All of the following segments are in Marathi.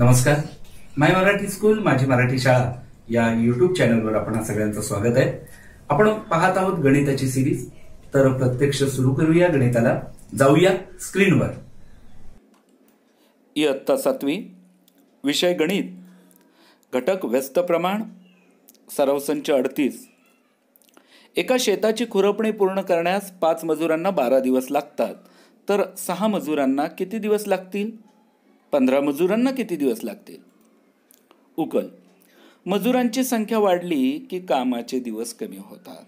नमस्कार. माय मराठी स्कूल माझी मराठी शाळा या युट्यूब चॅनलवर आपण सगळ्यांचं स्वागत आहे. आपण पाहत आहोत गणिताची सिरीज तर प्रत्यक्ष सुरू करूया गणिताला. जाऊया स्क्रीनवर. इयत्ता सातवी. विषय गणित. घटक व्यस्त प्रमाण सराव संच अडतीस. एका शेताची खुरपणी पूर्ण करण्यास पाच मजुरांना बारा दिवस लागतात. तर सहा मजुरांना किती दिवस लागतील? पंधरा मजुरांना किती दिवस लागतील? उकल. मजुरांची संख्या वाढली की कामाचे दिवस कमी होतात.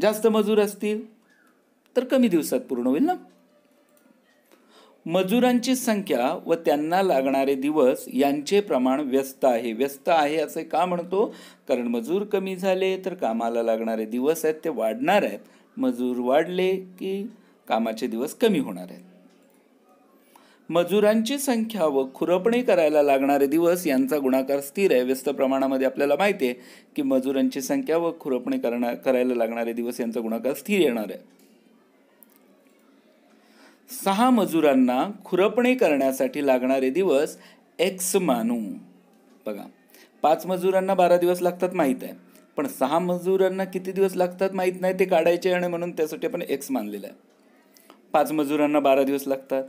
जास्त मजूर असतील तर कमी दिवसात पूर्ण होईल ना? मजुरांची संख्या व त्यांना लागणारे दिवस यांचे प्रमाण व्यस्त आहे. व्यस्त आहे असे का म्हणतो? कारण मजूर कमी झाले तर कामाला लागणारे दिवस आहेत ते वाढणार आहेत. मजूर वाढले की कामाचे दिवस कमी होणार आहेत. मजुरांची संख्या व खुरपणी करायला लागणारे दिवस यांचा गुणाकार स्थिर आहे. व्यस्त प्रमाणामध्ये आपल्याला माहिती आहे की मजुरांची संख्या व खुरपणी करणार करायला लागणारे दिवस यांचा गुणाकार स्थिर येणार आहे. सहा मजुरांना खुरपणी करण्यासाठी लागणारे दिवस एक्स मानू. बघा पाच मजुरांना बारा दिवस लागतात माहीत आहे पण सहा मजुरांना किती दिवस लागतात माहीत नाही ते काढायचे आणि म्हणून त्यासाठी आपण एक्स मानलेलं आहे. पाच मजुरांना बारा दिवस लागतात.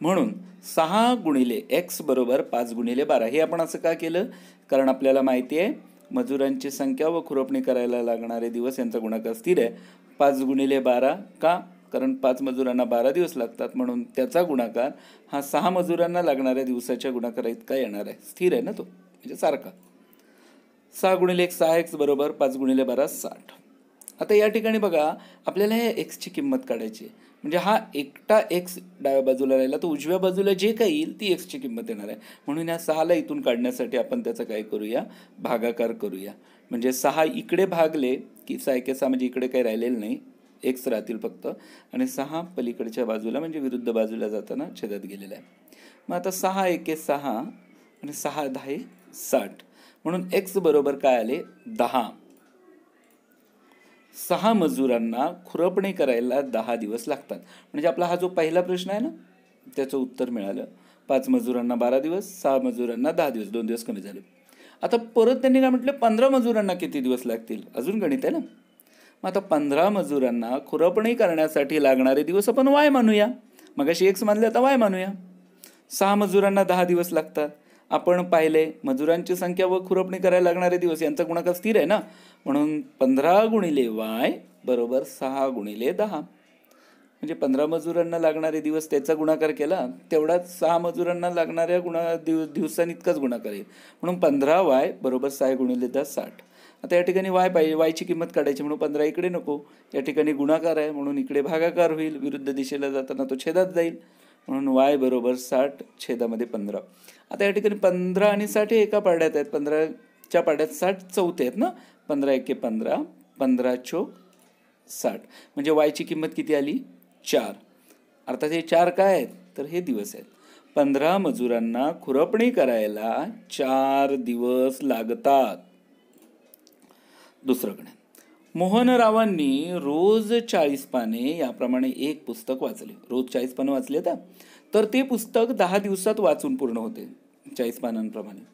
म्हणून सहा गुणिले एक्स बरोबर पाच गुणिले बारा. हे आपण असं का केलं? कारण आपल्याला माहिती आहे मजुरांची संख्या व खुरपणी करायला लागणारे दिवस यांचा गुणाकार स्थिर आहे. पाच गुणिले बारा का? कारण पाच मजुरांना बारा दिवस लागतात म्हणून त्याचा गुणाकार हा सहा मजुरांना लागणाऱ्या दिवसाच्या गुणाकारा इतका येणार आहे. स्थिर आहे ना तो? म्हणजे सारखा. सहा गुणिले एक सहा एक्स बरोबर पाच गुणिले बारा साठ. आता या ठिकाणी बघा आपल्याला ह्या एक्सची किंमत काढायची आहे. म्हणजे हा एकटा एक्स डाव्या बाजूला राहिला तर उजव्या बाजूला जे काही येईल ती एक्सची किंमत येणार आहे. म्हणून या सहाला इथून काढण्यासाठी आपण त्याचं काय करूया? भागाकार करूया. म्हणजे सहा इकडे भागले की सहा एक सहा म्हणजे इकडे काही राहिलेलं नाही. एक्स राहतील फक्त. आणि सहा पलीकडच्या बाजूला म्हणजे विरुद्ध बाजूला जाताना छेदात गेलेला आहे. मग आता सहा एके सहा आणि सहा दहा साठ. म्हणून एक्स बरोबर काय आले? दहा. सहा मजुरांना खुरपणी करायला दहा दिवस लागतात. म्हणजे आपला हा जो पहिला प्रश्न आहे ना त्याचं उत्तर मिळालं. पाच मजुरांना बारा दिवस सहा मजुरांना दहा दिवस दोन दिवस कमी झाले. आता परत त्यांनी काय म्हटलं पंधरा मजुरांना किती दिवस लागतील? अजून गणित आहे ना? मग आता पंधरा मजुरांना खुरपणी करण्यासाठी लागणारे दिवस आपण वाय मानूया. मग अशी एक्स मानले आता वाय मानूया. सहा मजुरांना दहा दिवस लागतात. आपण पाहिले मजुरांची संख्या व खुरपणी करायला लागणारे दिवस यांचा गुणाकार स्थिर आहे ना? म्हणून पंधरा गुणिले वाय बरोबर सहा गुणिले दहा. म्हणजे पंधरा मजुरांना लागणारे दिवस त्याचा गुणाकार केला तेवढाच सहा मजुरांना लागणाऱ्या गुणा दिव दिवसांनी इतकाच गुणाकार येईल. म्हणून पंधरा वाय बरोबर सहा गुणिले दहा साठ. आता या ठिकाणी वाय पाहिजे वायची किंमत काढायची म्हणून पंधरा इकडे नको. या ठिकाणी गुणाकार आहे म्हणून इकडे भागाकार होईल. विरुद्ध दिशेला जाताना तो छेदात जाईल. म्हणून वाय बरोबर साठ छेदामध्ये पंधरा. आता या ठिकाणी पंधरा आणि साठ हे एका पाड्यात आहेत. पंधराच्या पाड्यात साठ चौथे आहेत ना? पंधरा एके पंधरा पंधरा चोक साठ. म्हणजे वायची किंमत किती आली? चार. अर्थात हे चार काय आहेत? तर हे दिवस आहेत. पंधरा मजुरांना खुरपणी करायला चार दिवस लागतात. दुसरं गणित. मोहनरावांनी रोज चाळीस पाने याप्रमाणे एक पुस्तक वाचले. रोज चाळीस पानं वाचले तर ते पुस्तक दहा दिवसात वाचून पूर्ण होते. चाळीस पानांप्रमाणे.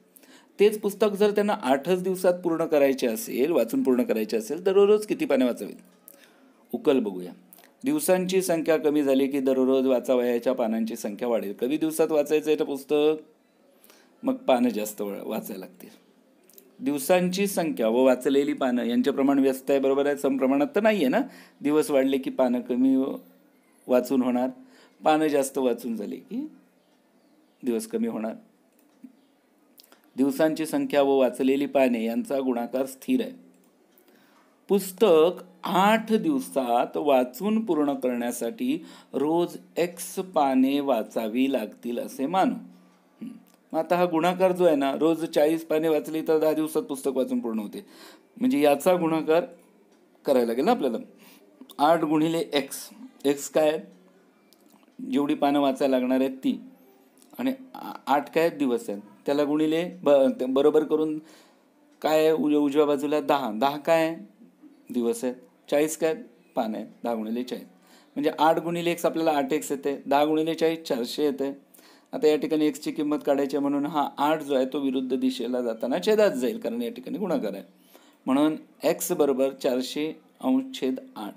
तेच पुस्तक जर त्यांना आठच दिवसात पूर्ण करायचे असेल वाचून पूर्ण करायचे असेल दररोज किती पाने वाचावीत? उकल बघूया. दिवसांची संख्या कमी झाली की दररोज वाचावयाच्या पानांची संख्या वाढेल. कमी दिवसात वाचायचं आहे तर पुस्तक? मग पानं जास्त वाचायला लागतील. दिवसांची संख्या व वाचलेली पानं यांचे प्रमाण व्यस्त आहे बरोबर आहे? सम प्रमाणात तर नाही आहे ना? दिवस वाढले की पानं कमी वाचून होणार. पानं जास्त वाचून झाले की दिवस कमी होणार. दिवसांची संख्या व वाचलेली पाने यांचा गुणाकार स्थिर आहे. पुस्तक आठ दिवसात वाचून पूर्ण करण्यासाठी रोज एक्स पाने वाचावी लागतील असे मानू. मग आता हा गुणाकार जो आहे ना रोज चाळीस पाने वाचली तर दहा दिवसात पुस्तक वाचून पूर्ण होते. म्हणजे याचा गुणाकार करायला लागेल ना आपल्याला. आठ गुणिले एक्स एक्स काय जेवढी पानं वाचायला लागणार आहेत ती. आणि आठ काय दिवस आहेत? त्याला गुणिले ब बरोबर करून काय आहे? उज उजव्या बाजूला दहा. दहा काय आहे? दिवस आहेत. चाळीस काय पान आहेत? दहा गुणिले चाळीस. म्हणजे आठ गुणिले एक्स आपल्याला आठ एक्स येते. दहा गुणिले चाळीस चारशे येते. आता या ठिकाणी एक्सची किंमत काढायची आहे म्हणून हा आठ जो आहे तो विरुद्ध दिशेला जाताना छेदात जाईल. कारण या ठिकाणी गुणाकार आहे. म्हणून एक्स बरोबर चारशे अंश छेद आठ.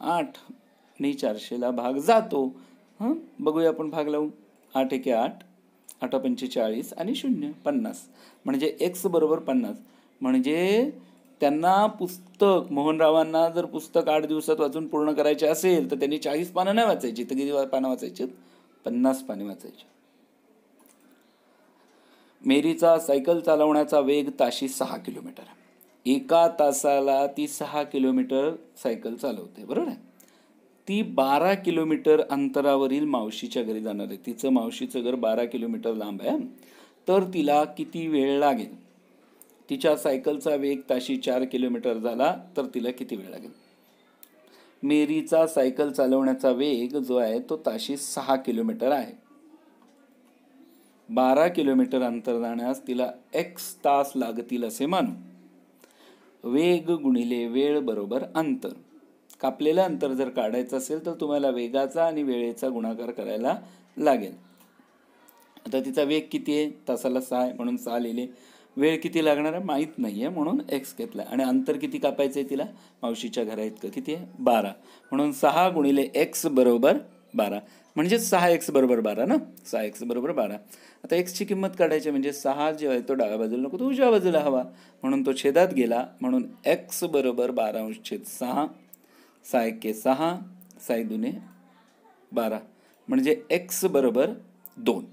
आठनी चारशेला भाग जातो. हां? बघूया आपण भाग लावू आठ एके आठ आठ पंचेचाळीस आणि शून्य पन्नास. म्हणजे एक्स बरोबर पन्नास. म्हणजे त्यांना पुस्तक मोहनरावांना जर पुस्तक आठ दिवसात वाचून पूर्ण करायचे असेल तर त्यांनी चाळीस पानं नाही वाचायची. तर किती पानं वाचायची? पन्नास पाने वाचायची. मेरीचा सायकल चालवण्याचा वेग ताशी सहा किलोमीटर. एका तासाला ती सहा किलोमीटर सायकल चालवते. बरोबर आहे? ती बारा किलोमीटर अंतरावरील मावशीच्या घरी जाणार आहे. तिचं मावशीचं घर बारा किलोमीटर लांब आहे. तर तिला किती वेळ लागेल? तिच्या सायकलचा वेग ताशी चार किलोमीटर झाला तर तिला किती वेळ लागेल? मेरीचा सायकल चालवण्याचा वेग जो आहे तो ताशी सहा किलोमीटर आहे. बारा किलोमीटर अंतर जाण्यास तिला एक्स तास लागतील असे मानू. वेग गुणिले वेळ बरोबर अंतर. कापलेलं अंतर जर काढायचं असेल तर तुम्हाला वेगाचा आणि वेळेचा गुणाकार करायला लागेल. आता तिचा वेग किती आहे? तासाला सहा आहे म्हणून सहा लिहिले. वेळ किती लागणार आहे? माहीत नाही आहे म्हणून एक्स घेतला. आणि अंतर किती कापायचं आहे तिला? मावशीच्या घरा इतकं. किती आहे? बारा. म्हणून सहा गुणिले एक्स बरोबर बारा. म्हणजे सहा एक्स बरोबर बारा ना? सहा एक्स बरोबर बारा. आता एक्सची किंमत काढायची म्हणजे सहा जो आहे तो डाव्या बाजूला नको तो उजव्या बाजूला हवा. म्हणून तो छेदात गेला. म्हणून एक्स बरोबर बारा अंश छेद सहा सहा एके सहा साय दुने बारा. म्हणजे एक्स बरोबर दोन.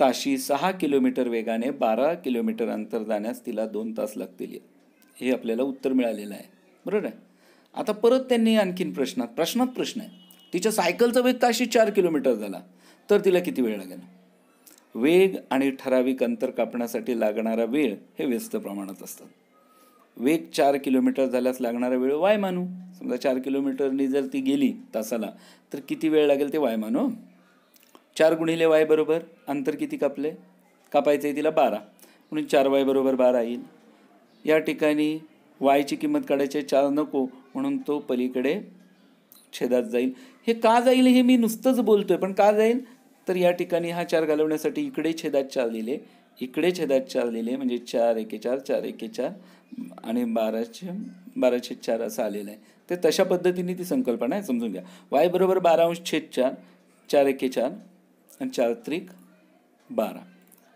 ताशी सहा किलोमीटर वेगाने बारा किलोमीटर अंतर जाण्यास तिला दोन तास लागतील. हे आपल्याला उत्तर मिळालेलं आहे. बरोबर आहे? आता परत त्यांनी आणखीन प्रश्नात प्रश्नात प्रश्न आहे. तिच्या सायकलचा वेग ताशी चार किलोमीटर झाला तर तिला किती वेळ लागेल? वेग आणि ठराविक अंतर कापण्यासाठी लागणारा वेळ हे व्यस्त प्रमाणात असतात. वेग चार किलोमीटर झाल्यास लागणारा वेळ वाय मानू? समजा चार किलोमीटरनी जर ती गेली तासाला तर किती वेळ लागेल ते वाय मानू? चार गुणिले वाय बरोबर अंतर किती कापले? कापायचं आहे तिला बारा. म्हणून चार वाय बरोबर बारा येईल. या ठिकाणी वायची किंमत काढायची चार नको म्हणून तो पलीकडे छेदात जाईल. हे का जाईल हे मी नुसतंच बोलतोय पण का जाईल? तर या ठिकाणी हा चार घालवण्यासाठी इकडे छेदात चार लिहिले इकडे छेदात चार लिहिले म्हणजे चार एके चार चार एके चार आणि बाराशे बाराशे चार असं आलेलं आहे. ते तशा पद्धतीने ती संकल्पना आहे समजून घ्या. वाय बरोबर बारा अंश छेद चार चार एके चार आणि चार त्रिक बारा.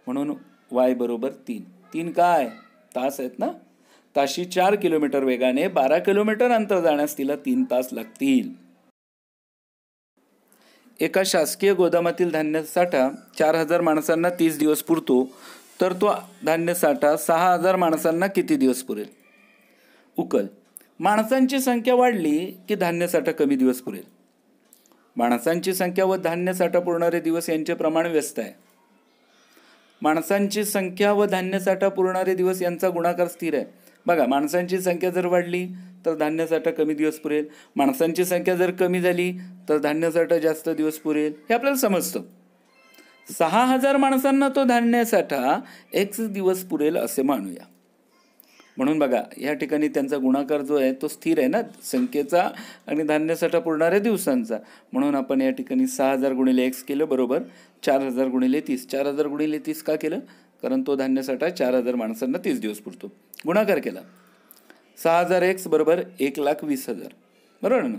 म्हणून वाय बरोबर तीन. तीन काय? तास आहेत ना? ताशी चार किलोमीटर वेगाने बारा किलोमीटर अंतर जाण्यास तिला तीन तास लागतील. एका शासकीय गोदामातील धान्य साठा चार हजार माणसांना तीस दिवस पुरतो तर तो धान्य साठा सहा हजार माणसांना किती दिवस पुरेल? उकल. माणसांची संख्या वाढली की धान्य साठा कमी दिवस पुरेल. माणसांची संख्या व धान्य साठा पुरणारे दिवस यांचे प्रमाण व्यस्त आहे. माणसांची संख्या व धान्य साठा पुरणारे दिवस यांचा गुणाकार स्थिर आहे. बघा माणसांची संख्या जर वाढली तर धान्यसाठा कमी दिवस पुरेल. माणसांची संख्या जर कमी झाली तर धान्यसाठा जास्त दिवस पुरेल. हे आपल्याला समजतं. सहा हजार माणसांना तो धान्यसाठा एक एक्स दिवस पुरेल असे मानूया. म्हणून बघा या ठिकाणी त्यांचा गुणाकार जो आहे तो स्थिर आहे ना? संख्येचा आणि धान्यसाठा पुरणाऱ्या दिवसांचा. म्हणून आपण या ठिकाणी सहा हजार गुणिले एक्स केलं बरोबर? चार हजार गुणिले तीस. चार हजार गुणिले तीस का केलं? कारण तो धान्यासाठा चार हजार माणसांना तीस दिवस पुरतो. गुणाकार केला. सहा हजार एक्स बरोबर एक लाख वीस हजार. बरोबर ना?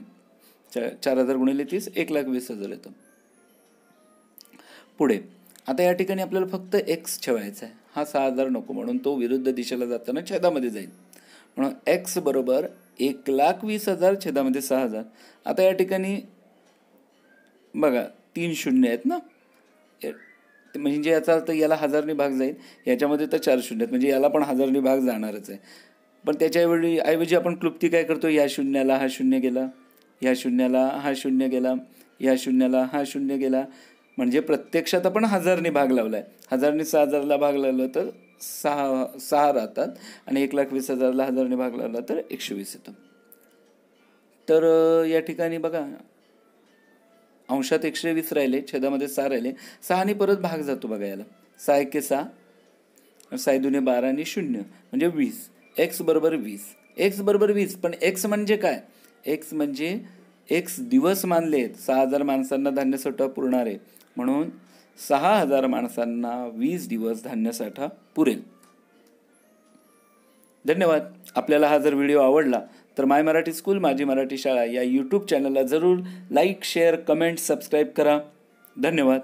चा चार हजार गुणिले तीस एक लाख वीस हजार येतं. पुढे आता या ठिकाणी आपल्याला फक्त एक्स ठेवायचा आहे. हा सहा हजार नको म्हणून तो विरुद्ध दिशेला जाताना छेदामध्ये जाईल. म्हणून एक्स बरोबर एक लाख वीस हजार छेदामध्ये सहा हजार. आता या ठिकाणी बघा तीन शून्य आहेत ना? म्हणजे याचा अर्थ याला हजारनी भाग जाईल याच्यामध्ये तर चार शून्य आहेत. म्हणजे याला पण हजारनी भाग जाणारच आहे. पण त्याच्यावेळी ऐवजी आपण क्लुप्ती काय करतो? या शून्याला हा शून्य गेला या शून्याला हा शून्य गेला या शून्याला हा शून्य गेला. म्हणजे प्रत्यक्षात आपण हजारने भाग लावला आहे हजारने सहा हजारला भाग लावला तर सहा सहा राहतात आणि एक लाख वीस हजारला हजारने भाग लावला तर एकशे वीस येतो. तर या ठिकाणी बघा अंशात एकशे वीस राहिले छेदामध्ये सहा राहिले. सहाने परत भाग जातो बघा याला. सहा एके सहा साय दुने बारा आणि शून्य म्हणजे वीस. एक्स बरोबर वीस. एक्स बरोबर वीस पण एक्स म्हणजे काय? एक्स म्हणजे एक्स दिवस मानलेत सहा हजार माणसांना धान्यसाठा पुरणार आहे. म्हणून सहा हजार माणसांना वीस दिवस धान्यसाठा पुरेल. धन्यवाद. आपल्याला हा जर व्हिडिओ आवडला तर माय मराठी स्कूल माझी मराठी शाळा या यूट्यूब चॅनलला जरूर लाईक शेअर कमेंट सबस्क्राईब करा. धन्यवाद.